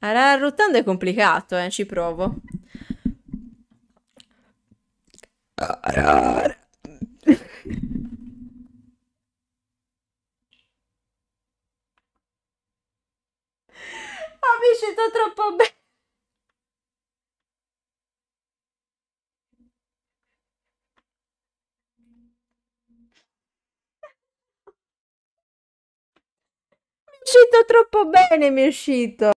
Arrotando è complicato, eh, ci provo. Oh, mi è troppo bene. Mi è uscito troppo bene, mi è uscito.